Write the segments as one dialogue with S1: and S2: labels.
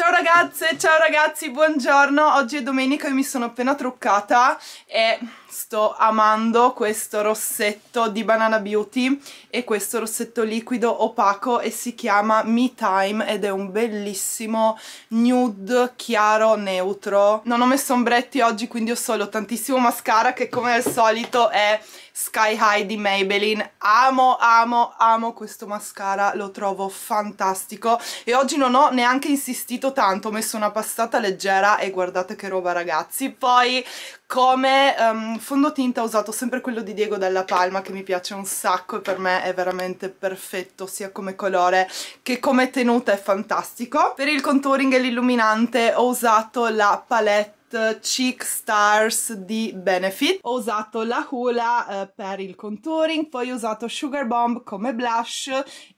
S1: Ciao ragazze, ciao ragazzi, buongiorno. Oggi è domenica e mi sono appena truccata e sto amando questo rossetto di Banana Beauty e questo rossetto liquido opaco e si chiama Me Time ed è un bellissimo nude chiaro neutro. Non ho messo ombretti oggi quindi ho solo tantissimo mascara che come al solito è Sky High di Maybelline. Amo, amo, amo questo mascara, lo trovo fantastico e oggi non ho neanche insistito tanto, ho messo una passata leggera e guardate che roba ragazzi. Poi come um, fondotinta ho usato sempre quello di Diego Della Palma che mi piace un sacco e per me è veramente perfetto sia come colore che come tenuta è fantastico. Per il contouring e l'illuminante ho usato la palette Cheek Stars di Benefit. Ho usato la Hula eh, per il contouring, poi ho usato Sugar Bomb come blush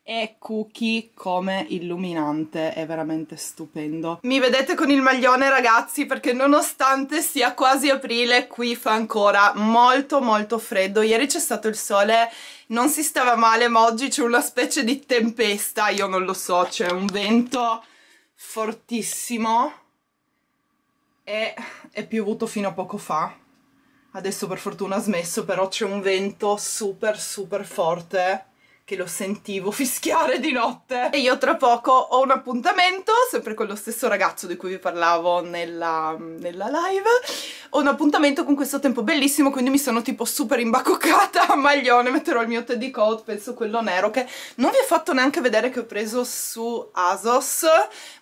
S1: e Cookie come illuminante, è veramente stupendo. Mi vedete con il maglione ragazzi perché nonostante sia quasi aprile qui fa ancora molto molto freddo. Ieri c'è stato il sole non si stava male ma oggi c'è una specie di tempesta, io non lo so, c'è un vento fortissimo e è piovuto fino a poco fa. Adesso per fortuna ha smesso però c'è un vento super super forte che lo sentivo fischiare di notte. E io tra poco ho un appuntamento sempre con lo stesso ragazzo di cui vi parlavo nella, nella live. Ho un appuntamento con questo tempo bellissimo quindi mi sono tipo super imbacuccata a maglione metterò il mio teddy coat penso quello nero che non vi ho fatto neanche vedere che ho preso su ASOS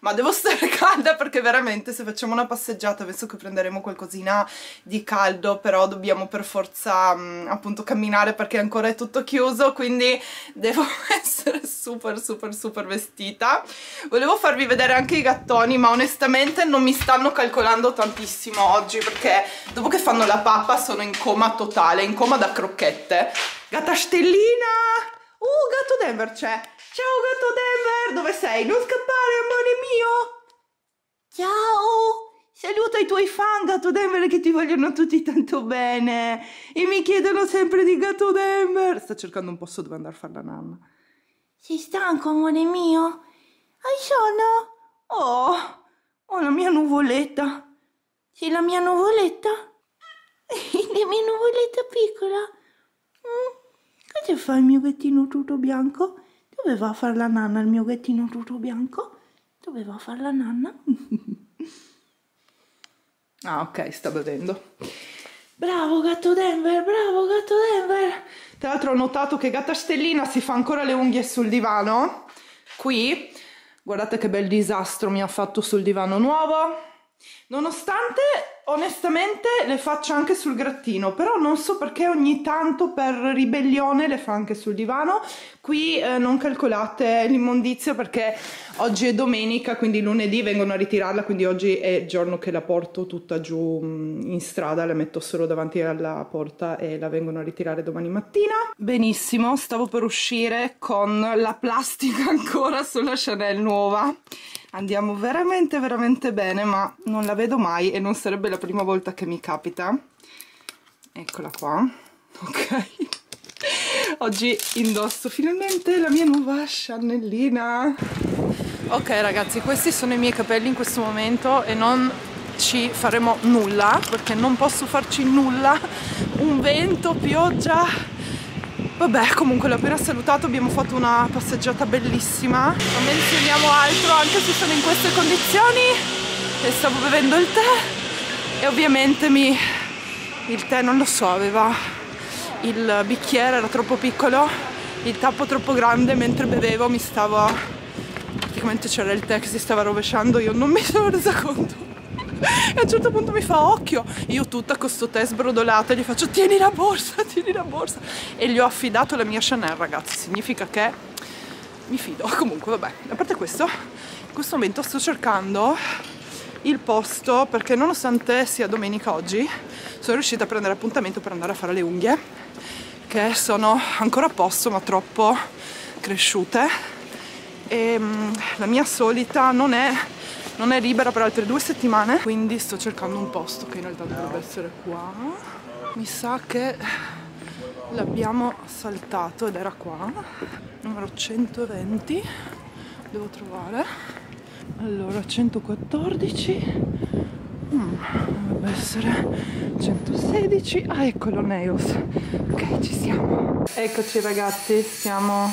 S1: ma devo stare calda perché veramente se facciamo una passeggiata penso che prenderemo qualcosina di caldo però dobbiamo per forza mh, appunto camminare perché ancora è tutto chiuso quindi devo essere super super super vestita volevo farvi vedere anche i gattoni ma onestamente non mi stanno calcolando tantissimo oggi perché dopo che fanno la pappa sono in coma totale, in coma da crocchette. Gatta stellina! Uh, gatto Denver c'è! Ciao gatto Denver! Dove sei? Non scappare, amore mio! Ciao! Saluta i tuoi fan, gatto Denver, che ti vogliono tutti tanto bene e mi chiedono sempre di gatto Denver. Sta cercando un posto dove andare a fare la nanna. Sei stanco, amore mio? Hai sonno? Oh, oh la mia nuvoletta. Sei la mia nuvoletta? la mia nuvoletta piccola? Mm. Cosa fa il mio gattino tutto bianco? Dove va a fare la nanna il mio gattino tutto bianco? Dove va a fare la nanna? ah, ok, sta bevendo. Bravo gatto Denver, bravo gatto Denver. Tra l'altro ho notato che gatta Stellina si fa ancora le unghie sul divano. Qui, guardate che bel disastro mi ha fatto sul divano nuovo Nonostante onestamente le faccia anche sul grattino, però non so perché ogni tanto per ribellione le fa anche sul divano. Qui eh, non calcolate l'immondizia perché oggi è domenica, quindi lunedì vengono a ritirarla, quindi oggi è il giorno che la porto tutta giù mm, in strada, la metto solo davanti alla porta e la vengono a ritirare domani mattina. Benissimo, stavo per uscire con la plastica ancora sulla Chanel nuova andiamo veramente veramente bene ma non la vedo mai e non sarebbe la prima volta che mi capita. Eccola qua. Ok. Oggi indosso finalmente la mia nuova Chanelina. Ok ragazzi questi sono i miei capelli in questo momento e non ci faremo nulla perché non posso farci nulla. Un vento, pioggia Vabbè, comunque l'ho appena salutato, abbiamo fatto una passeggiata bellissima. Non menzioniamo altro anche se sono in queste condizioni. E stavo bevendo il tè e ovviamente mi... il tè non lo so, aveva il bicchiere, era troppo piccolo, il tappo troppo grande, mentre bevevo mi stava... praticamente c'era il tè che si stava rovesciando, io non mi sono resa conto e a un certo punto mi fa occhio io tutta con sto tè sbrodolata gli faccio tieni la borsa tieni la borsa e gli ho affidato la mia Chanel ragazzi. Significa che mi fido. Comunque vabbè. A parte questo in questo momento sto cercando il posto perché nonostante sia domenica oggi sono riuscita a prendere appuntamento per andare a fare le unghie che sono ancora a posto ma troppo cresciute. E mm, la mia solita non è non è libera per altre due settimane quindi sto cercando un posto che in realtà dovrebbe essere qua. Mi sa che l'abbiamo saltato ed era qua. Numero 120 devo trovare. Allora 114 mm, dovrebbe essere 116 ah eccolo Neos ok ci siamo. Eccoci ragazzi stiamo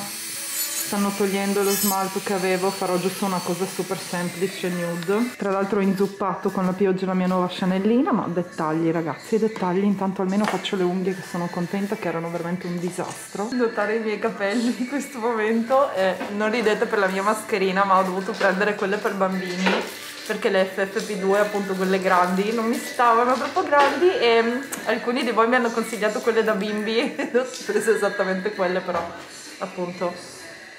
S1: stanno togliendo lo smalto che avevo farò giusto una cosa super semplice nude. Tra l'altro ho inzuppato con la pioggia la mia nuova chanellina ma dettagli ragazzi dettagli. Intanto almeno faccio le unghie che sono contenta che erano veramente un disastro. Notare i miei capelli in questo momento eh, non ridete per la mia mascherina ma ho dovuto prendere quelle per bambini perché le FFP2 appunto quelle grandi non mi stavano troppo grandi e mm, alcuni di voi mi hanno consigliato quelle da bimbi. E ho preso esattamente quelle però appunto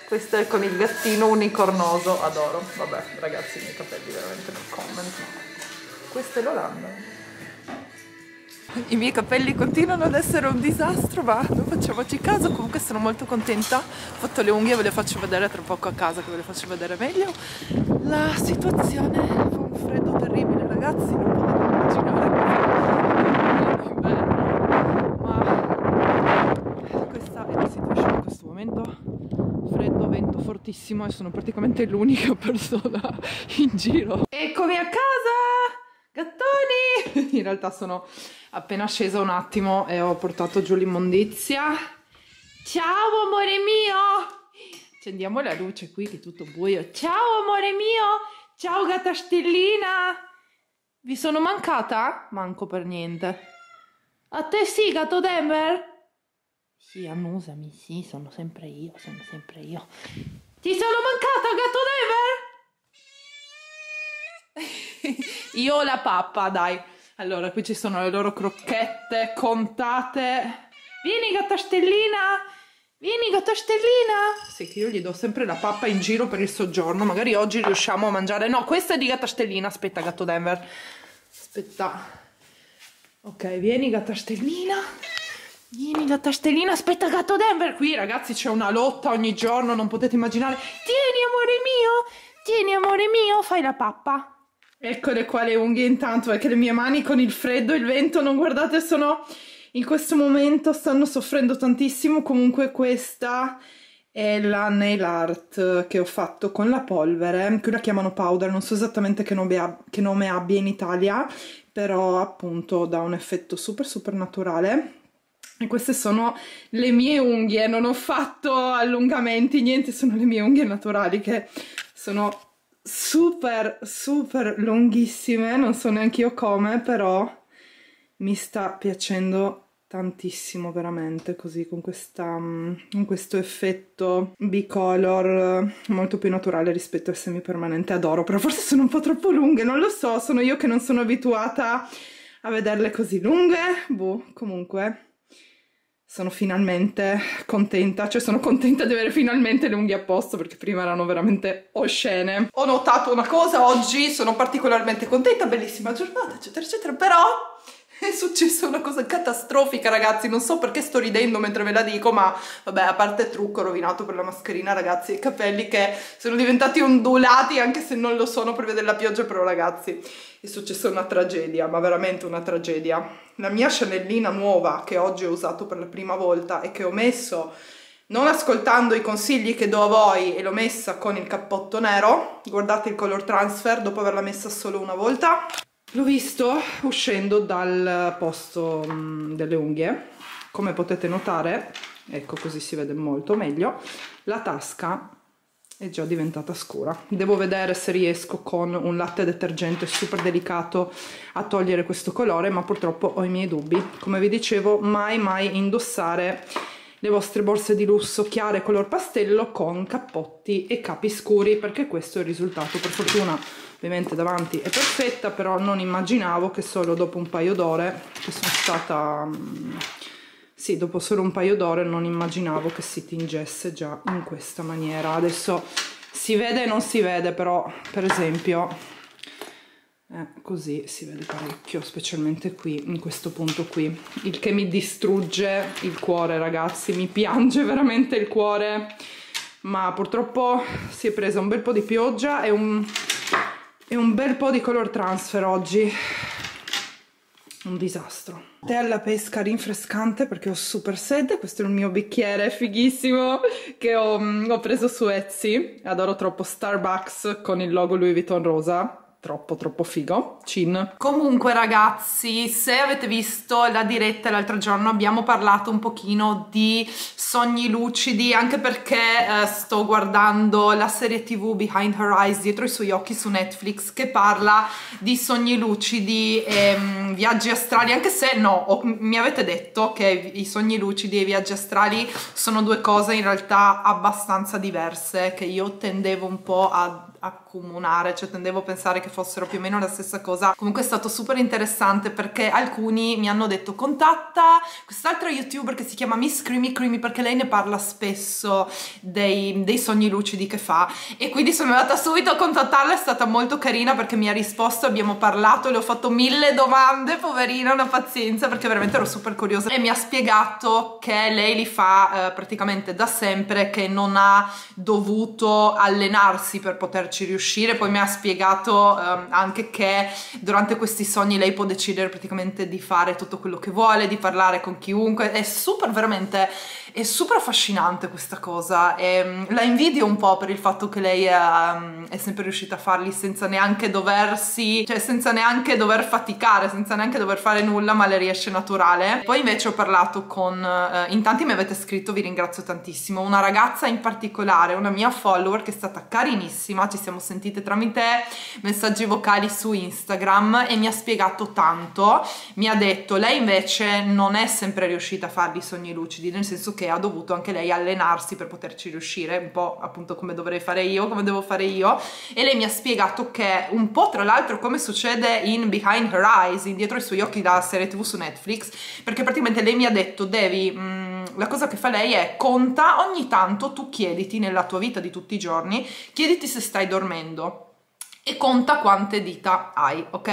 S1: questo è con il gattino unicornoso, adoro. Vabbè, ragazzi, i miei capelli veramente no comment. Questa è l'Olanda. I miei capelli continuano ad essere un disastro, ma non facciamoci caso. Comunque sono molto contenta. Ho fatto le unghie, ve le faccio vedere tra poco a casa, che ve le faccio vedere meglio. La situazione fa un freddo terribile, ragazzi, non potete immaginare ma questa è la situazione in questo momento fortissimo e sono praticamente l'unica persona in giro. Eccomi a casa! Gattoni! In realtà sono appena scesa un attimo e ho portato giù l'immondizia. Ciao amore mio! Accendiamo la luce qui che è tutto buio. Ciao amore mio! Ciao gatta stellina! Vi sono mancata? Manco per niente. A te sì, gatto Denver? Sì, annusami, sì, sono sempre io, sono sempre io. Ti sono mancata, gatto Never? io ho la pappa, dai. Allora, qui ci sono le loro crocchette contate. Vieni, gatta stellina! Vieni, gatta stellina! Sì, che io gli do sempre la pappa in giro per il soggiorno. Magari oggi riusciamo a mangiare... No, questa è di gatta stellina. Aspetta, gatto Denver. Aspetta. Ok, vieni, gatta stellina. Vieni la tastellina, aspetta gatto Denver. Qui ragazzi c'è una lotta ogni giorno, non potete immaginare. Tieni amore mio, tieni amore mio, fai la pappa. Eccole qua le unghie intanto, che le mie mani con il freddo e il vento, non guardate, sono in questo momento stanno soffrendo tantissimo. Comunque questa è la nail art che ho fatto con la polvere, qui la chiamano powder, non so esattamente che nome, che nome abbia in Italia, però appunto dà un effetto super super naturale e queste sono le mie unghie, non ho fatto allungamenti, niente, sono le mie unghie naturali che sono super super lunghissime, non so neanche io come, però mi sta piacendo tantissimo veramente così con, questa, con questo effetto bicolor molto più naturale rispetto al semipermanente. Adoro però forse sono un po' troppo lunghe non lo so sono io che non sono abituata a vederle così lunghe. Boh comunque sono finalmente contenta, cioè sono contenta di avere finalmente le unghie a posto perché prima erano veramente oscene. Ho notato una cosa oggi, sono particolarmente contenta, bellissima giornata, eccetera, eccetera, però successa una cosa catastrofica ragazzi, non so perché sto ridendo mentre ve la dico, ma vabbè, a parte il trucco rovinato per la mascherina ragazzi, i capelli che sono diventati ondulati anche se non lo sono per vedere la pioggia, però ragazzi è successa una tragedia, ma veramente una tragedia. La mia chanellina nuova che oggi ho usato per la prima volta e che ho messo non ascoltando i consigli che do a voi e l'ho messa con il cappotto nero, guardate il color transfer dopo averla messa solo una volta, L'ho visto uscendo dal posto mm, delle unghie, come potete notare, ecco così si vede molto meglio, la tasca è già diventata scura. Devo vedere se riesco con un latte detergente super delicato a togliere questo colore, ma purtroppo ho i miei dubbi. Come vi dicevo, mai mai indossare le vostre borse di lusso chiare color pastello con cappotti e capi scuri, perché questo è il risultato. Per fortuna ovviamente davanti è perfetta però non immaginavo che solo dopo un paio d'ore che sono stata mm, sì dopo solo un paio d'ore non immaginavo che si tingesse già in questa maniera. Adesso si vede e non si vede però per esempio eh, così si vede parecchio specialmente qui in questo punto qui. Il che mi distrugge il cuore ragazzi mi piange veramente il cuore. Ma purtroppo si è presa un bel po' di pioggia e un e un bel po' di color transfer oggi. Un disastro. Tè alla pesca rinfrescante perché ho super sed, questo è il mio bicchiere fighissimo che ho, mm, ho preso su Etsy, adoro troppo Starbucks con il logo Louis Vuitton rosa, troppo troppo figo. Cin? Comunque ragazzi se avete visto la diretta l'altro giorno abbiamo parlato un pochino di sogni lucidi anche perché eh, sto guardando la serie tv Behind Her Eyes dietro i suoi occhi su Netflix che parla di sogni lucidi e um, viaggi astrali. Anche se no ho, mi avete detto che i sogni lucidi e i viaggi astrali sono due cose in realtà abbastanza diverse che io tendevo un po' a accomunare, cioè tendevo a pensare che fossero più o meno la stessa cosa. Comunque è stato super interessante perché alcuni mi hanno detto contatta quest'altra youtuber che si chiama Miss Creamy Creamy perché lei ne parla spesso dei, dei sogni lucidi che fa e quindi sono andata subito a contattarla, è stata molto carina perché mi ha risposto, abbiamo parlato, le ho fatto mille domande, poverina, una pazienza perché veramente ero super curiosa e mi ha spiegato che lei li fa eh, praticamente da sempre, che non ha dovuto allenarsi per poter poterci riuscire. Poi mi ha spiegato um, anche che durante questi sogni lei può decidere praticamente di fare tutto quello che vuole, di parlare con chiunque. È super veramente è super affascinante questa cosa e um, la invidio un po' per il fatto che lei è, um, è, sempre riuscita a farli senza neanche doversi, cioè senza neanche dover faticare, senza neanche dover fare nulla, ma le riesce naturale. Poi invece ho parlato con, uh, in tanti mi avete scritto, vi ringrazio tantissimo, una ragazza in particolare, una mia follower che è stata carinissima, ci siamo sentite tramite messaggi vocali su Instagram e mi ha spiegato tanto, mi ha detto lei invece non è sempre riuscita a farli sogni lucidi, nel senso che ha dovuto anche lei allenarsi per poterci riuscire, un po' appunto come dovrei fare io, come devo fare io, e lei mi ha spiegato che un po' tra l'altro come succede in Behind Her Eyes, in dietro i suoi occhi da serie tv su Netflix, perché praticamente lei mi ha detto devi, mm, la cosa che fa lei è conta ogni tanto tu chiediti nella tua vita di tutti i giorni, chiediti se stai dormendo e conta quante dita hai, ok?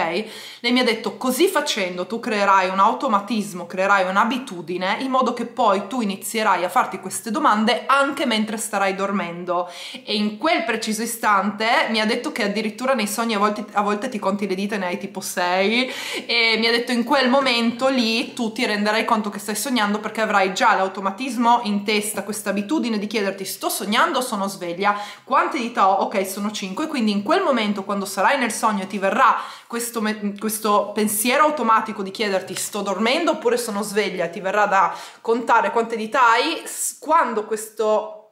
S1: Lei mi ha detto così facendo tu creerai un automatismo, creerai un'abitudine in modo che poi tu inizierai a farti queste domande anche mentre starai dormendo e in quel preciso istante mi ha detto che addirittura nei sogni a volte, a volte ti conti le dita e ne hai tipo 6 e mi ha detto in quel momento lì tu ti renderai conto che stai sognando perché avrai già l'automatismo in testa, questa abitudine di chiederti sto sognando o sono sveglia, quante dita ho? Ok sono 5 quindi in quel momento quando sarai nel sogno e ti verrà questo, questo pensiero automatico di chiederti sto dormendo oppure sono sveglia, ti verrà da contare quante dita hai, quando questo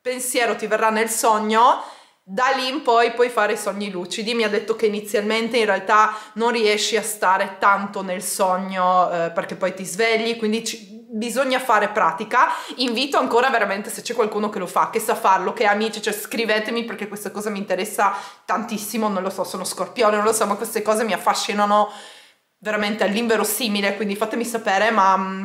S1: pensiero ti verrà nel sogno, da lì in poi puoi fare i sogni lucidi. Mi ha detto che inizialmente in realtà non riesci a stare tanto nel sogno eh, perché poi ti svegli, quindi ci, bisogna fare pratica. Invito ancora veramente se c'è qualcuno che lo fa, che sa farlo, che ha amici, cioè scrivetemi perché questa cosa mi interessa tantissimo, non lo so, sono scorpione, non lo so, ma queste cose mi affascinano veramente all'inverosimile, quindi fatemi sapere, ma mm,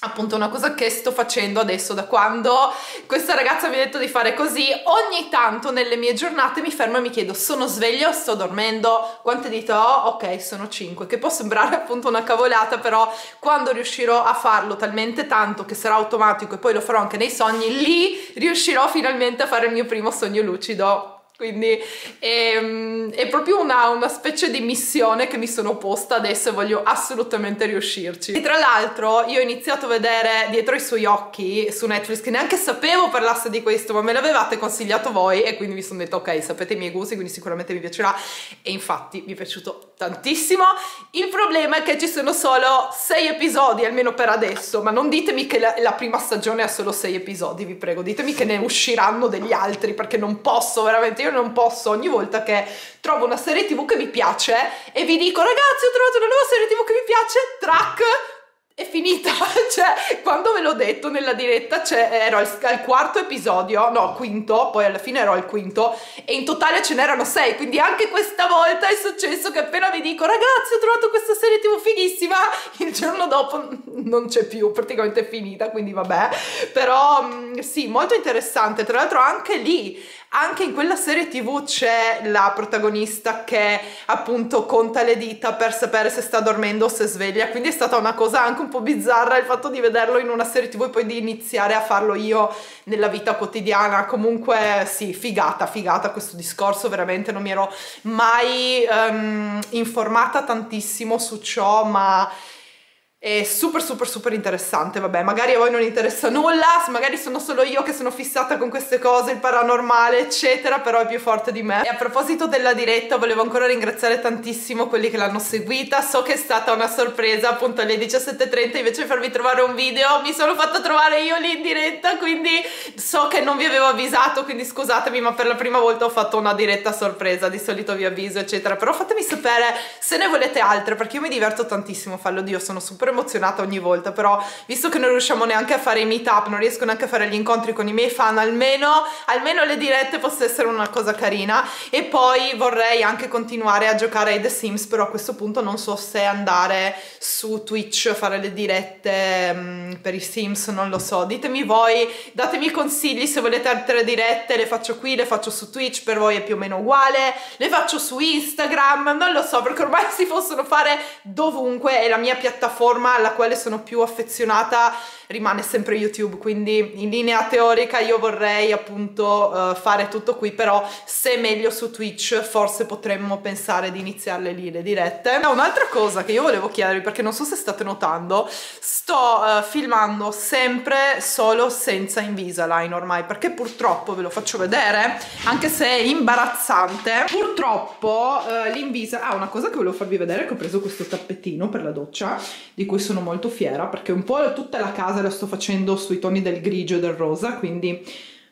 S1: appunto una cosa che sto facendo adesso da quando questa ragazza mi ha detto di fare così ogni tanto nelle mie giornate mi fermo e mi chiedo sono sveglia o sto dormendo quante dita ho? ok sono 5 che può sembrare appunto una cavolata però quando riuscirò a farlo talmente tanto che sarà automatico e poi lo farò anche nei sogni lì riuscirò finalmente a fare il mio primo sogno lucido quindi è, ehm, è proprio una, una, specie di missione che mi sono posta adesso e voglio assolutamente riuscirci. E tra l'altro io ho iniziato a vedere dietro i suoi occhi su Netflix che neanche sapevo parlasse di questo ma me l'avevate consigliato voi e quindi mi sono detto ok sapete i miei gusti quindi sicuramente mi piacerà e infatti mi è piaciuto tantissimo. Il problema è che ci sono solo 6 episodi almeno per adesso ma non ditemi che la, la prima stagione ha solo 6 episodi vi prego ditemi che ne usciranno degli altri perché non posso veramente io non posso ogni volta che trovo una serie tv che mi piace e vi dico ragazzi ho trovato una nuova serie tv che mi piace, track, è finita, cioè quando ve l'ho detto nella diretta ero al, al, quarto episodio, no quinto, poi alla fine ero al quinto e in totale ce n'erano sei, quindi anche questa volta è successo che appena vi dico ragazzi ho trovato questa serie tv fighissima, il giorno dopo non c'è più, praticamente è finita, quindi vabbè, però mm, sì, molto interessante, tra l'altro anche lì anche in quella serie tv c'è la protagonista che appunto conta le dita per sapere se sta dormendo o se sveglia, quindi è stata una cosa anche un po' bizzarra il fatto di vederlo in una serie tv e poi di iniziare a farlo io nella vita quotidiana. Comunque sì, figata, figata questo discorso, veramente non mi ero mai um, informata tantissimo su ciò, ma è super super super interessante, vabbè, magari a voi non interessa nulla, magari sono solo io che sono fissata con queste cose, il paranormale, eccetera, però è più forte di me. E a proposito della diretta, volevo ancora ringraziare tantissimo quelli che l'hanno seguita, so che è stata una sorpresa, appunto alle 17.30 invece di farvi trovare un video, mi sono fatta trovare io lì in diretta, quindi so che non vi avevo avvisato, quindi scusatemi, ma per la prima volta ho fatto una diretta sorpresa, di solito vi avviso, eccetera, però fatemi sapere se ne volete altre, perché io mi diverto tantissimo a farlo, io sono super emozionata ogni volta, però visto che non riusciamo neanche a fare i meetup, non riesco neanche a fare gli incontri con i miei fan, almeno, almeno le dirette possono essere una cosa carina. E poi vorrei anche continuare a giocare ai The Sims, però a questo punto non so se andare su Twitch a fare le dirette um, per i Sims, non lo so, ditemi voi, datemi consigli se volete altre dirette, le faccio qui, le faccio su Twitch, per voi è più o meno uguale, le faccio su Instagram, non lo so, perché ormai si possono fare dovunque, è la mia piattaforma piattaforma alla quale sono più affezionata rimane sempre YouTube, quindi in linea teorica io vorrei appunto uh, fare tutto qui, però se meglio su Twitch forse potremmo pensare di iniziarle lì le dirette. No, un'altra cosa che io volevo chiedervi, perché non so se state notando, sto uh, filmando sempre solo senza Invisalign ormai, perché purtroppo, ve lo faccio vedere, anche se è imbarazzante, purtroppo uh, l'Invisalign... Ah, una cosa che volevo farvi vedere è che ho preso questo tappetino per la doccia, di cui sono molto fiera, perché un po' tutta la casa la sto facendo sui toni del grigio e del rosa, quindi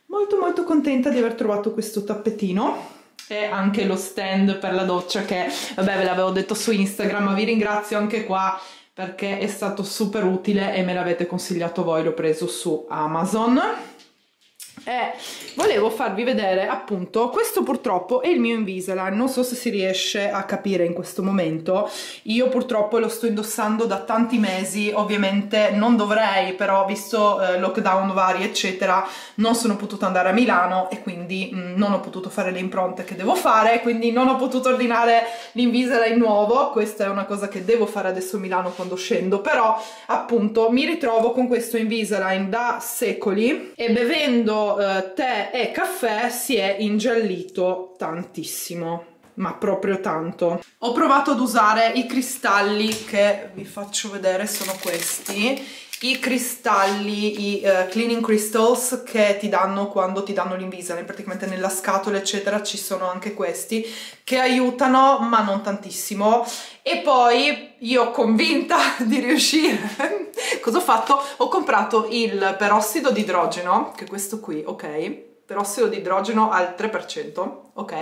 S1: molto molto contenta di aver trovato questo tappetino e anche lo stand per la doccia che vabbè ve l'avevo detto su Instagram ma vi ringrazio anche qua perché è stato super utile e me l'avete consigliato voi l'ho preso su Amazon e volevo farvi vedere appunto questo purtroppo è il mio Invisalign. Non so se si riesce a capire in questo momento. Io purtroppo lo sto indossando da tanti mesi. Ovviamente non dovrei però visto eh, lockdown vari eccetera non sono potuta andare a Milano e quindi mh, mm, non ho potuto fare le impronte che devo fare. Quindi non ho potuto ordinare l'Invisalign nuovo. Questa è una cosa che devo fare adesso a Milano quando scendo. Però appunto mi ritrovo con questo Invisalign da secoli e bevendo eh, tè e caffè si è ingiallito tantissimo ma proprio tanto. Ho provato ad usare i cristalli che vi faccio vedere, sono questi, i cristalli, i uh, cleaning crystals che ti danno quando ti danno l'Invisalign, praticamente nella scatola eccetera ci sono anche questi che aiutano ma non tantissimo e poi io convinta di riuscire, cosa ho fatto? Ho comprato il perossido di idrogeno, che è questo qui, ok? perossido di idrogeno al 3%, ok?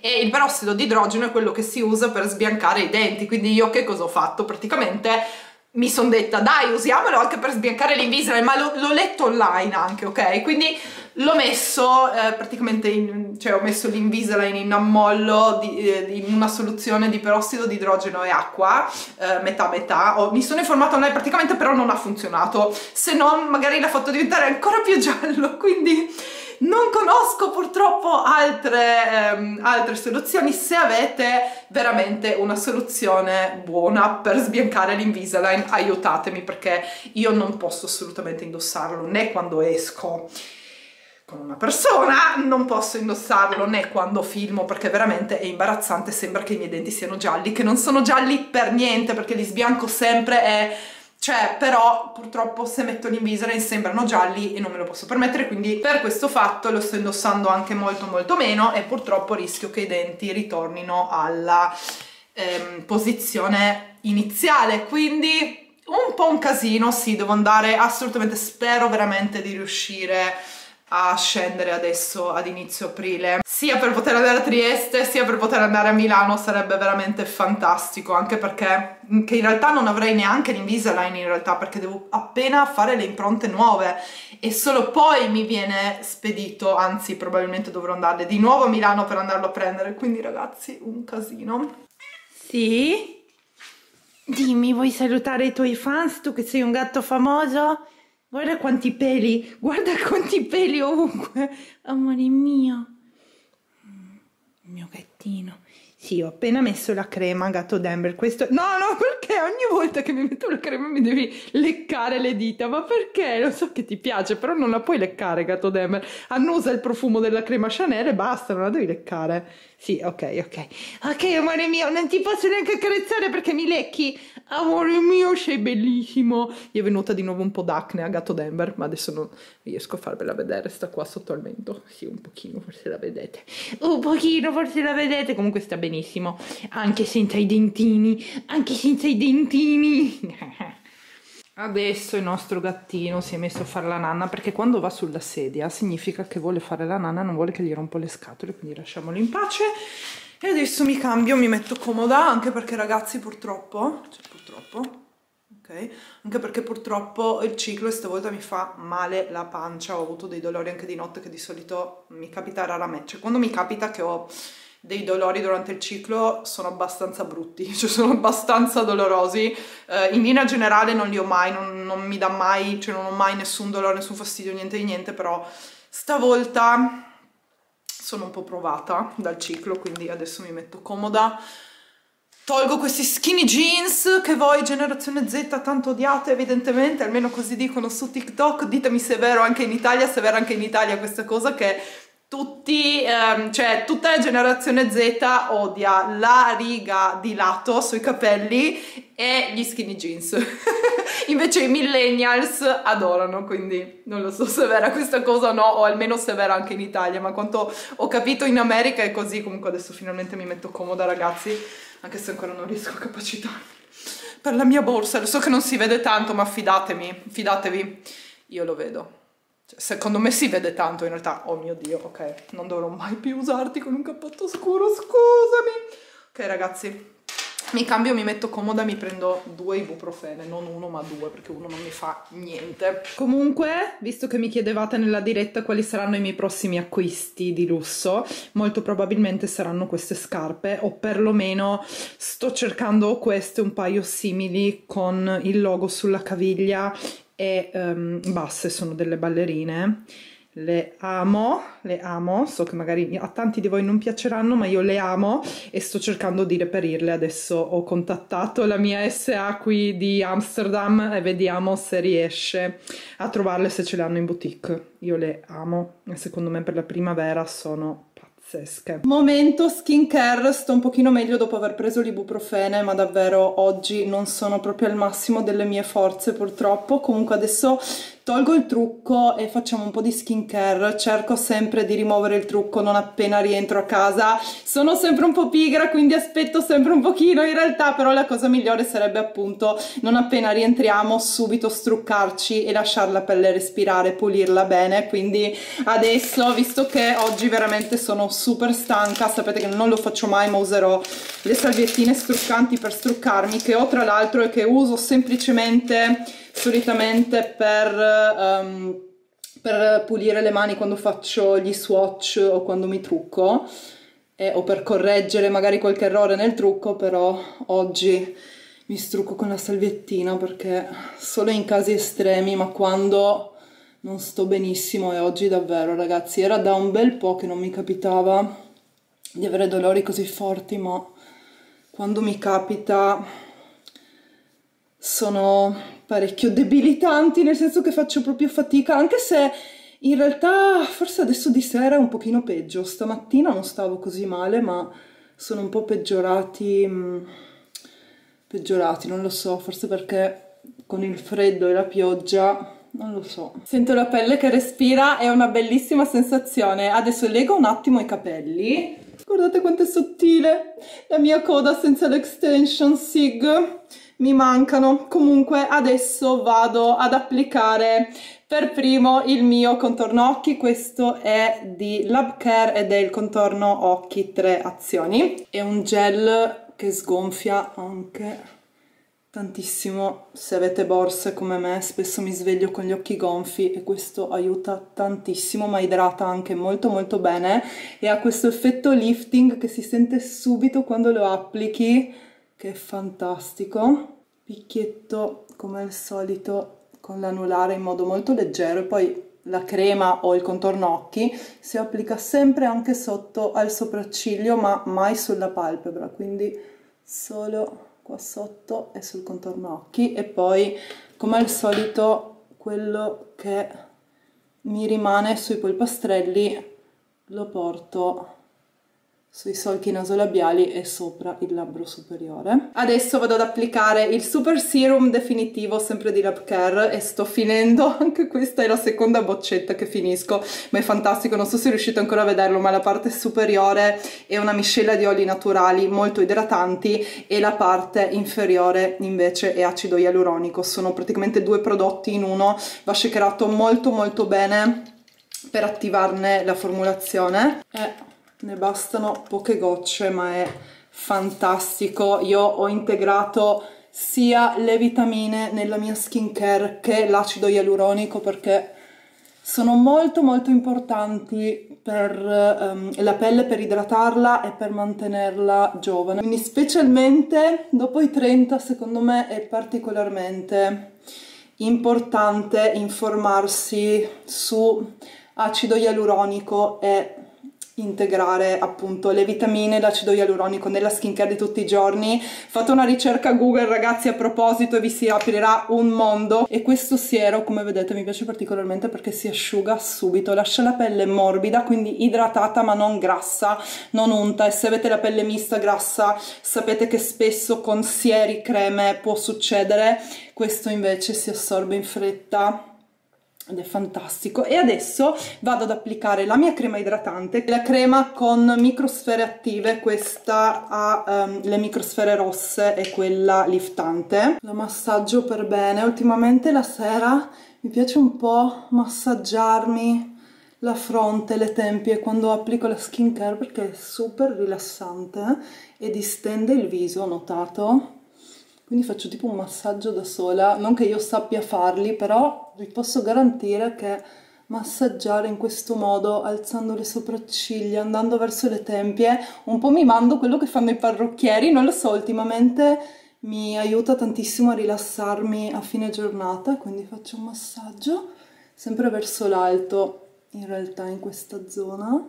S1: E il perossido di idrogeno è quello che si usa per sbiancare i denti, quindi io che cosa ho fatto? Praticamente mi sono detta dai usiamolo anche per sbiancare l'Invisalign, ma l'ho letto online anche, ok? Quindi l'ho messo eh, praticamente, in, cioè ho messo l'Invisalign in ammollo di, eh, in una soluzione di perossido di idrogeno e acqua, eh, metà metà, oh, mi sono informata online praticamente però non ha funzionato, se no magari l'ha fatto diventare ancora più giallo, quindi non conosco purtroppo altre, ehm, altre soluzioni, se avete veramente una soluzione buona per sbiancare l'Invisalign aiutatemi perché io non posso assolutamente indossarlo né quando esco con una persona, non posso indossarlo né quando filmo perché veramente è imbarazzante, sembra che i miei denti siano gialli, che non sono gialli per niente perché li sbianco sempre e cioè però purtroppo se metto l'Invisalign sembrano gialli e non me lo posso permettere quindi per questo fatto lo sto indossando anche molto molto meno e purtroppo rischio che i denti ritornino alla ehm, posizione iniziale. Quindi un po' un casino, sì devo andare assolutamente, spero veramente di riuscire a scendere adesso ad inizio aprile sia per poter andare a Trieste sia per poter andare a Milano sarebbe veramente fantastico anche perché che in realtà non avrei neanche l'Invisalign in realtà perché devo appena fare le impronte nuove e solo poi mi viene spedito anzi probabilmente dovrò andare di nuovo a Milano per andarlo a prendere quindi ragazzi un casino
S2: sì? Dimmi, vuoi salutare i tuoi fans tu che sei un gatto famoso? Guarda quanti peli, guarda quanti peli ovunque, amore mio, il mio gattino. Sì, ho appena messo la crema gatto Denver. Questo... No, no, perché ogni volta che mi metto la crema mi devi leccare le dita? Ma perché? Lo so che ti piace, però non la puoi leccare, gatto Denver. Annusa il profumo della crema Chanel e basta, non la devi leccare. Sì, ok, ok. Ok, amore mio, non ti posso neanche accarezzare perché mi lecchi. Amore mio, sei bellissimo. Gli è venuta di nuovo un po' d'acne a gatto Denver, ma adesso non riesco a farvela vedere. Sta qua sotto al mento. Sì, un pochino, forse la vedete. Un pochino, forse la vedete. Comunque sta benissimo. Anche senza i dentini. Anche senza i dentini. Adesso il nostro gattino si è messo a fare la nanna perché quando va sulla sedia significa che vuole fare la nanna, non vuole che gli rompo le scatole, quindi lasciamolo in pace. E adesso mi cambio, mi metto comoda, anche perché ragazzi purtroppo, cioè purtroppo, ok, anche perché purtroppo il ciclo stavolta mi fa male la pancia, ho avuto dei dolori anche di notte che di solito mi capita raramente, cioè quando mi capita che ho dei dolori durante il ciclo sono abbastanza brutti, cioè sono abbastanza dolorosi. Eh, in linea generale non li ho mai, non, non, mi dà mai, cioè non ho mai nessun dolore, nessun fastidio, niente di niente, però stavolta sono un po' provata dal ciclo, quindi adesso mi metto comoda. Tolgo questi skinny jeans che voi generazione Z tanto odiate evidentemente, almeno così dicono su TikTok, ditemi se è vero anche in Italia, se è vero anche in Italia questa cosa che tutti, ehm, cioè tutta la generazione Z odia la riga di lato sui capelli e gli skinny jeans. Invece i millennials adorano, quindi non lo so se è vera questa cosa o no, o almeno se è vera anche in Italia, ma quanto ho capito in America è così. Comunque adesso finalmente mi metto comoda, ragazzi, anche se ancora non riesco a capacitarmi. Per la mia borsa, lo so che non si vede tanto, ma fidatemi, fidatevi, io lo vedo. Cioè, secondo me si vede tanto in realtà. Oh mio Dio, ok, non dovrò mai più usarti con un cappotto scuro, scusami. Ok ragazzi, mi cambio, mi metto comoda, mi prendo due ibuprofene, non uno ma due perché uno non mi fa niente. Comunque, visto che mi chiedevate nella diretta quali saranno i miei prossimi acquisti di lusso, molto probabilmente saranno queste scarpe o perlomeno sto cercando queste un paio simili con il logo sulla caviglia e um, basse sono delle ballerine le amo, le amo, so che magari a tanti di voi non piaceranno, ma io le amo e sto cercando di reperirle. Adesso ho contattato la mia SA qui di Amsterdam e vediamo se riesce a trovarle se ce le hanno in boutique. Io le amo secondo me per la primavera sono pazzesche. Momento skincare, sto un pochino meglio dopo aver preso l'ibuprofene, ma davvero oggi non sono proprio al massimo delle mie forze purtroppo. Comunque adesso Tolgo il trucco e facciamo un po' di skincare, cerco sempre di rimuovere il trucco non appena rientro a casa, sono sempre un po' pigra quindi aspetto sempre un pochino in realtà però la cosa migliore sarebbe appunto non appena rientriamo subito struccarci e lasciare la pelle respirare, pulirla bene. Quindi adesso visto che oggi veramente sono super stanca, sapete che non lo faccio mai ma userò le salviettine struccanti per struccarmi che ho tra l'altro e che uso semplicemente solitamente per, um, per pulire le mani quando faccio gli swatch o quando mi trucco eh, o per correggere magari qualche errore nel trucco, però oggi mi strucco con la salviettina perché solo in casi estremi, ma quando non sto benissimo e oggi davvero ragazzi era da un bel po' che non mi capitava di avere dolori così forti, ma quando mi capita sono parecchio debilitanti, nel senso che faccio proprio fatica, anche se in realtà forse adesso di sera è un pochino peggio. Stamattina non stavo così male, ma sono un po' peggiorati, mm, peggiorati, non lo so, forse perché con il freddo e la pioggia non lo so. Sento la pelle che respira, è una bellissima sensazione. Adesso lego un attimo i capelli. Guardate quanto è sottile la mia coda senza l'extension SIG mi mancano. Comunque adesso vado ad applicare per primo il mio contorno occhi, questo è di Lab Care ed è il contorno occhi 3 azioni. È un gel che sgonfia anche tantissimo. Se avete borse come me spesso mi sveglio con gli occhi gonfi e questo aiuta tantissimo ma idrata anche molto molto bene. E ha questo effetto lifting che si sente subito quando lo applichi che è fantastico. Picchietto come al solito con l'anulare in modo molto leggero e poi
S1: la crema o il contorno occhi si applica sempre anche sotto al sopracciglio ma mai sulla palpebra quindi solo qua sotto e sul contorno occhi e poi come al solito quello che mi rimane sui polpastrelli lo porto sui solchi nasolabiali e sopra il labbro superiore. Adesso vado ad applicare il Super Serum definitivo sempre di Lab Care e sto finendo, anche questa è la seconda boccetta che finisco, ma è fantastico, non so se riuscite ancora a vederlo, ma la parte superiore è una miscela di oli naturali molto idratanti e la parte inferiore invece è acido ialuronico, sono praticamente due prodotti in uno, va shakerato molto molto bene per attivarne la formulazione. E ne bastano poche gocce ma è fantastico. Io ho integrato sia le vitamine nella mia skincare che l'acido ialuronico perché sono molto molto importanti per um, la pelle per idratarla e per mantenerla giovane. Quindi specialmente dopo i 30 secondo me è particolarmente importante informarsi su acido ialuronico e integrare appunto le vitamine l'acido ialuronico nella skincare di tutti i giorni. Fate una ricerca google ragazzi a proposito e vi si aprirà un mondo. E questo siero come vedete mi piace particolarmente perché si asciuga subito lascia la pelle morbida quindi idratata ma non grassa non unta. E se avete la pelle mista grassa sapete che spesso con sieri creme può succedere. Questo invece si assorbe in fretta ed è fantastico. E adesso vado ad applicare la mia crema idratante la crema con microsfere attive. Questa ha um, le microsfere rosse e quella liftante. La massaggio per bene. Ultimamente la sera mi piace un po' massaggiarmi la fronte, le tempie quando applico la skincare perché è super rilassante e distende il viso, notato quindi faccio tipo un massaggio da sola, non che io sappia farli, però vi posso garantire che massaggiare in questo modo, alzando le sopracciglia, andando verso le tempie, un po' mi mando quello che fanno i parrucchieri, non lo so, ultimamente mi aiuta tantissimo a rilassarmi a fine giornata, quindi faccio un massaggio sempre verso l'alto, in realtà in questa zona,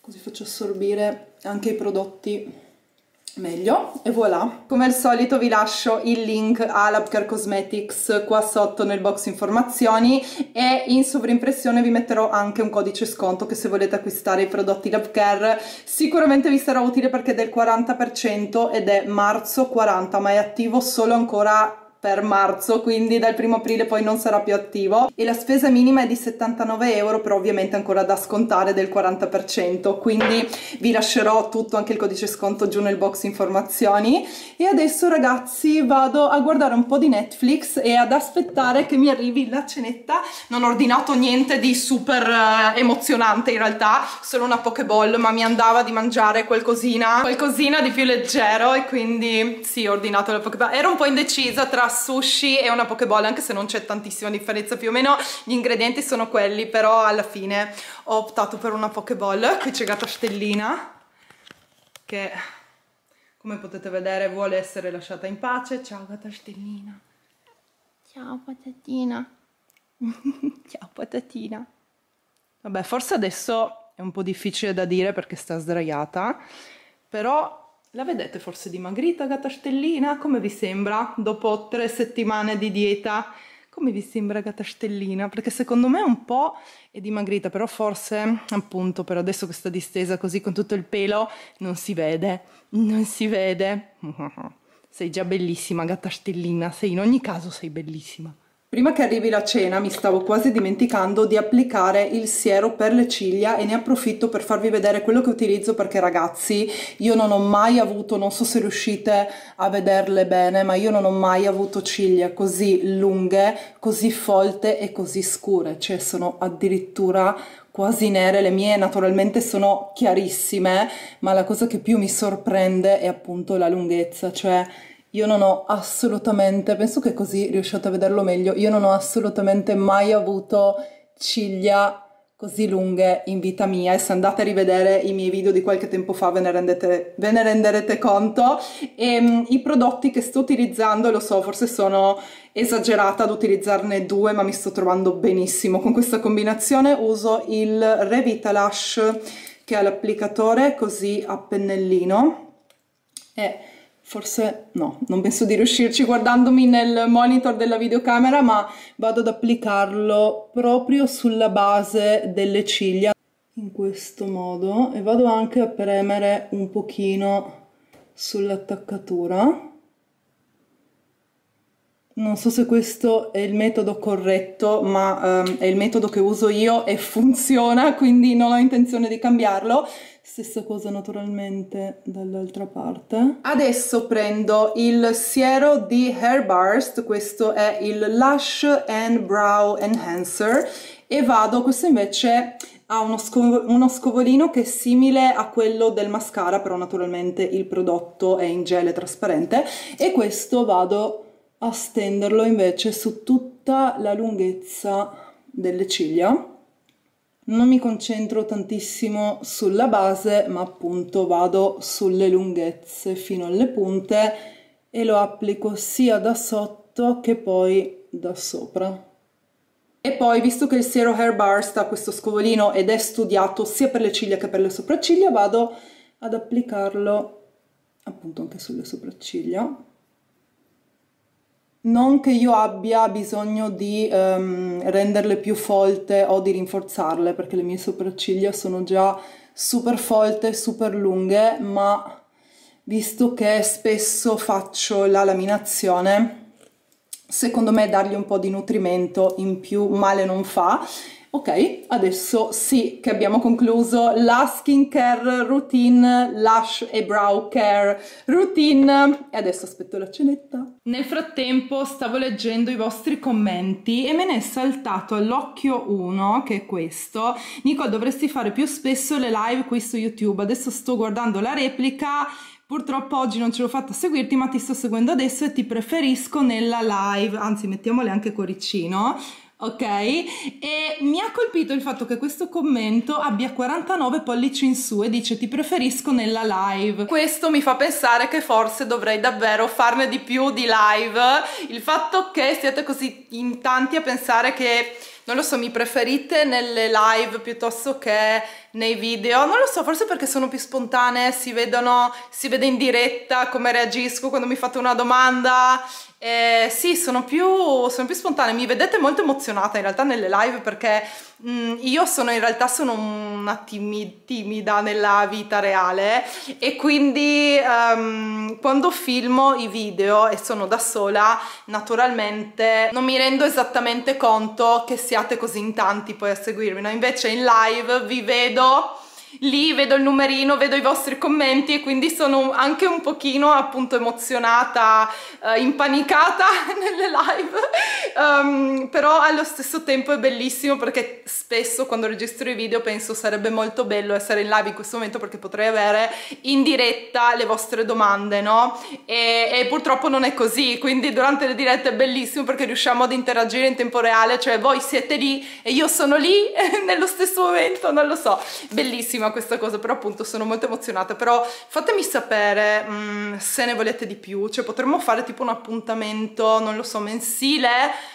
S1: così faccio assorbire anche i prodotti meglio. E voilà. Come al solito vi lascio il link a Labcare Cosmetics qua sotto nel box informazioni e in sovrimpressione vi metterò anche un codice sconto che se volete acquistare i prodotti Labcare sicuramente vi sarà utile perché è del 40% ed è marzo 40 ma è attivo solo ancora per marzo, quindi dal primo aprile poi non sarà più attivo. E la spesa minima è di 79 euro, però ovviamente ancora da scontare del 40%, quindi vi lascerò tutto, anche il codice sconto giù nel box informazioni. E adesso ragazzi vado a guardare un po' di Netflix e ad aspettare che mi arrivi la cenetta, non ho ordinato niente di super uh, emozionante in realtà, solo una Pokéball, ma mi andava di mangiare qualcosina, qualcosina di più leggero e quindi sì, ho ordinato la Pokéball, ero un po' indecisa tra sushi e una pokeball anche se non c'è tantissima differenza più o meno. Gli ingredienti sono quelli però alla fine ho optato per una pokeball qui c'è Gatta Stellina che come potete vedere vuole essere lasciata in pace. Ciao Gatta Stellina ciao patatina ciao patatina vabbè forse adesso è un po' difficile da dire perché sta sdraiata però la vedete forse dimagrita, gatta stellina? Come vi sembra dopo tre settimane di dieta? Come vi sembra gatta stellina? Perché secondo me un po' è dimagrita, però forse appunto per adesso che sta distesa così con tutto il pelo non si vede, non si vede. Sei già bellissima gatta stellina, sei in ogni caso sei bellissima. Prima che arrivi la cena mi stavo quasi dimenticando di applicare il siero per le ciglia e ne approfitto per farvi vedere quello che utilizzo perché ragazzi io non ho mai avuto, non so se riuscite a vederle bene, ma io non ho mai avuto ciglia così lunghe, così folte e così scure, cioè sono addirittura quasi nere, le mie naturalmente sono chiarissime, ma la cosa che più mi sorprende è appunto la lunghezza, cioè io non ho assolutamente, penso che così riusciate a vederlo meglio, io non ho assolutamente mai avuto ciglia così lunghe in vita mia e se andate a rivedere i miei video di qualche tempo fa ve ne, rendete, ve ne renderete conto. E um, i prodotti che sto utilizzando lo so forse sono esagerata ad utilizzarne due ma mi sto trovando benissimo. Con questa combinazione uso il Revitalash che ha l'applicatore così a pennellino e forse no, non penso di riuscirci guardandomi nel monitor della videocamera, ma vado ad applicarlo proprio sulla base delle ciglia in questo modo e vado anche a premere un pochino sull'attaccatura non so se questo è il metodo corretto, ma um, è il metodo che uso io e funziona, quindi non ho intenzione di cambiarlo. Stessa cosa naturalmente dall'altra parte. Adesso prendo il siero di Hairburst, questo è il Lash and Brow Enhancer e vado, questo invece ha uno, scov uno scovolino che è simile a quello del mascara, però naturalmente il prodotto è in gel trasparente e questo vado a stenderlo invece su tutta la lunghezza delle ciglia non mi concentro tantissimo sulla base ma appunto vado sulle lunghezze fino alle punte e lo applico sia da sotto che poi da sopra. E poi visto che il Zero Hair Bar sta questo scovolino ed è studiato sia per le ciglia che per le sopracciglia vado ad applicarlo appunto anche sulle sopracciglia non che io abbia bisogno di um, renderle più folte o di rinforzarle, perché le mie sopracciglia sono già super folte, super lunghe, ma visto che spesso faccio la laminazione, secondo me dargli un po' di nutrimento in più male non fa Ok, adesso sì che abbiamo concluso la skincare routine, lash e brow care routine. E adesso aspetto la cenetta. Nel frattempo stavo leggendo i vostri commenti e me ne è saltato all'occhio uno che è questo. Nico dovresti fare più spesso le live qui su YouTube, adesso sto guardando la replica. Purtroppo oggi non ce l'ho fatta a seguirti, ma ti sto seguendo adesso e ti preferisco nella live, anzi mettiamole anche cuoricino ok? E mi ha colpito il fatto che questo commento abbia 49 pollici in su e dice ti preferisco nella live. Questo mi fa pensare che forse dovrei davvero farne di più di live. Il fatto che siete così in tanti a pensare che non lo so, mi preferite nelle live piuttosto che nei video, non lo so, forse perché sono più spontanee, si vedono, si vede in diretta come reagisco quando mi fate una domanda. Eh, sì, sono più, sono più spontanea, mi vedete molto emozionata in realtà nelle live perché mh, mm, io sono in realtà sono una timid, timida nella vita reale e quindi um, quando filmo i video e sono da sola naturalmente non mi rendo esattamente conto che siate così in tanti poi a seguirmi, no? invece in live vi vedo lì vedo il numerino, vedo i vostri commenti e quindi sono anche un pochino appunto emozionata, eh, impanicata nelle live, um, però allo stesso tempo è bellissimo perché spesso quando registro i video penso sarebbe molto bello essere in live in questo momento perché potrei avere in diretta le vostre domande, no? E, e purtroppo non è così, quindi durante le dirette è bellissimo perché riusciamo ad interagire in tempo reale, cioè voi siete lì e io sono lì nello stesso momento, non lo so, bellissimo bellissima questa cosa, però appunto sono molto emozionata, però fatemi sapere mh, mm, se ne volete di più, cioè potremmo fare tipo un appuntamento, non lo so, mensile,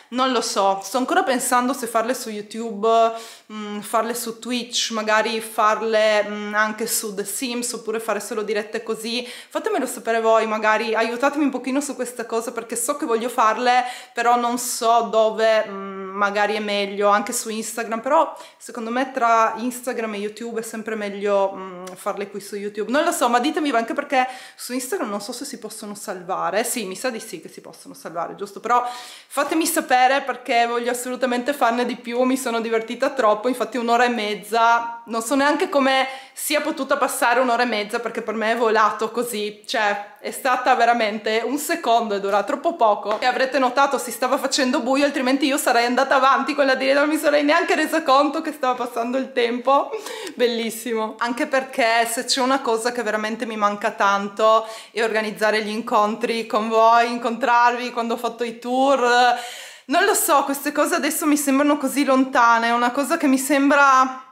S1: non lo so, sto ancora pensando se farle su YouTube, mh, mm, farle su Twitch, magari farle mh, mm, anche su The Sims oppure fare solo dirette così, fatemelo sapere voi, magari aiutatemi un pochino su questa cosa perché so che voglio farle, però non so dove magari è meglio, anche su Instagram, però secondo me tra Instagram e YouTube è sempre meglio mh, farle qui su YouTube. Non lo so, ma ditemi anche perché su Instagram non so se si possono salvare. Sì, mi sa di sì che si possono salvare, giusto? Però fatemi sapere perché voglio assolutamente farne di più, mi sono divertita troppo, infatti un'ora e mezza, non so neanche come sia potuta passare un'ora e mezza perché per me è volato così, cioè è stata veramente un secondo, è durato troppo poco. E avrete notato si stava facendo buio altrimenti io sarei andata avanti con la diretta non mi sarei neanche resa conto che stava passando il tempo. Bellissimo. Anche perché se c'è una cosa che veramente mi manca tanto è organizzare gli incontri con voi incontrarvi quando ho fatto i tour non lo so queste cose adesso mi sembrano così lontane è una cosa che mi sembra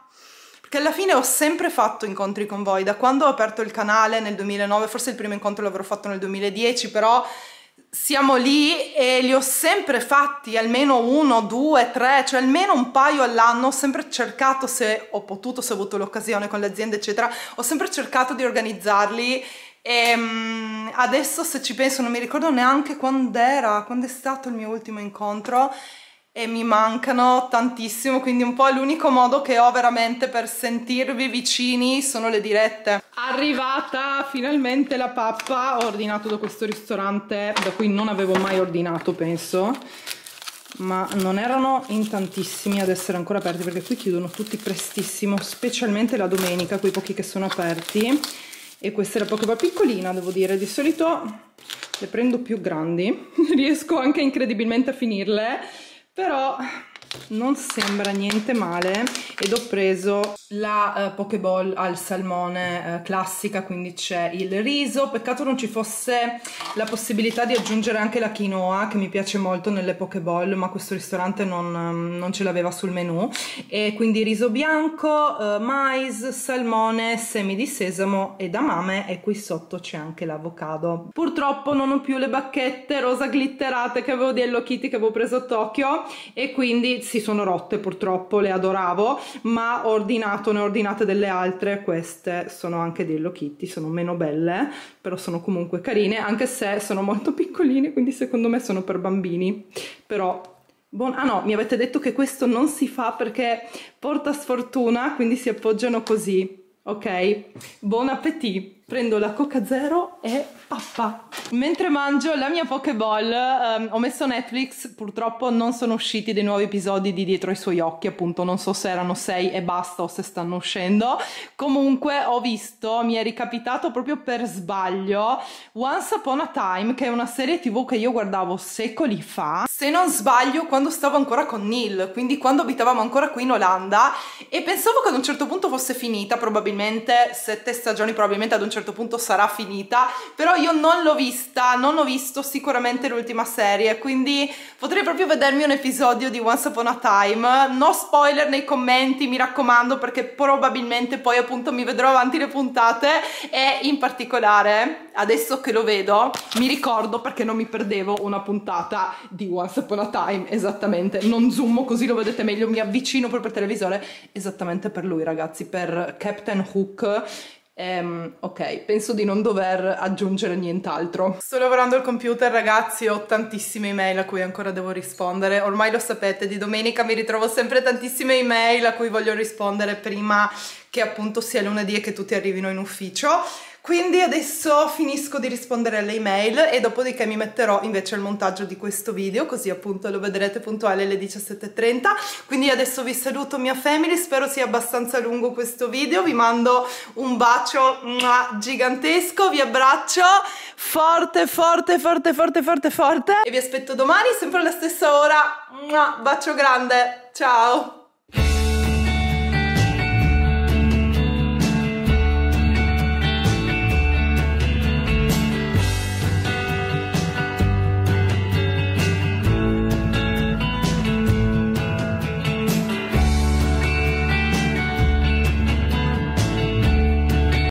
S1: perché alla fine ho sempre fatto incontri con voi, da quando ho aperto il canale nel 2009, forse il primo incontro l'avrò fatto nel 2010, però siamo lì e li ho sempre fatti, almeno uno, due, tre, cioè almeno un paio all'anno, ho sempre cercato se ho potuto, se ho avuto l'occasione con le aziende eccetera, ho sempre cercato di organizzarli e um, adesso se ci penso non mi ricordo neanche quando era, quando è stato il mio ultimo incontro e mi mancano tantissimo, quindi un po' l'unico modo che ho veramente per sentirvi vicini sono le dirette.
S2: Arrivata finalmente la pappa, ho ordinato da questo ristorante da cui non avevo mai ordinato, penso, ma non erano in tantissimi ad essere ancora aperti perché qui chiudono tutti prestissimo, specialmente la domenica, quei pochi che sono aperti. E questa la Pokéball piccolina, devo dire, di solito le prendo più grandi, riesco anche incredibilmente a finirle però non sembra niente male ed ho preso la uh, Pokéball al salmone uh, classica quindi c'è il riso. Peccato non ci fosse la possibilità di aggiungere anche la quinoa che mi piace molto nelle Pokéball ma questo ristorante non, um, non ce l'aveva sul menù. E quindi riso bianco, uh, mais, salmone, semi di sesamo ed amame e qui sotto c'è anche l'avocado. Purtroppo non ho più le bacchette rosa glitterate che avevo di Hello Kitty che avevo preso a Tokyo e quindi si sono rotte purtroppo le adoravo ma ho ordinato ne ho ordinate delle altre, queste sono anche di Hello Kitty, sono meno belle, però sono comunque carine, anche se sono molto piccoline, quindi secondo me sono per bambini, però... Buon... Ah no, mi avete detto che questo non si fa perché porta sfortuna, quindi si appoggiano così, ok? Buon appetito! Prendo la Coca Zero e pappa! Mentre mangio la mia Pokéball, um, ho messo Netflix, purtroppo non sono usciti dei nuovi episodi di Dietro i suoi occhi, appunto non so se erano sei e basta o se stanno uscendo. Comunque ho visto, mi è ricapitato proprio per sbaglio, Once Upon a Time, che è una serie tv che io guardavo secoli fa, se non sbaglio quando stavo ancora con Neil, quindi quando abitavamo ancora qui in Olanda e pensavo che ad un certo punto fosse finita, probabilmente sette stagioni, probabilmente ad un certo punto sarà finita, però io non l'ho vista vista, non ho visto sicuramente l'ultima serie, quindi potrei proprio vedermi un episodio di Once Upon a Time. No spoiler nei commenti, mi raccomando, perché probabilmente poi appunto mi vedrò avanti le puntate e in particolare, adesso che lo vedo, mi ricordo perché non mi perdevo una puntata di Once Upon a Time, esattamente. Non zoomo così lo vedete meglio, mi avvicino proprio al televisore, esattamente per lui ragazzi, per Captain Hook Um, ok, penso di non dover aggiungere nient'altro. Sto lavorando al computer ragazzi, ho tantissime email a cui ancora devo rispondere. Ormai lo sapete, di domenica mi ritrovo sempre tantissime email a cui voglio rispondere prima che appunto sia lunedì e che tutti arrivino in ufficio. Quindi adesso finisco di rispondere alle email e dopodiché mi metterò invece al montaggio di questo video, così appunto lo vedrete puntuale alle 17.30. Quindi adesso vi saluto mia family, spero sia abbastanza lungo questo video, vi mando un bacio gigantesco, vi abbraccio forte, forte, forte, forte, forte, forte e vi aspetto domani sempre alla stessa ora. Bacio grande, ciao!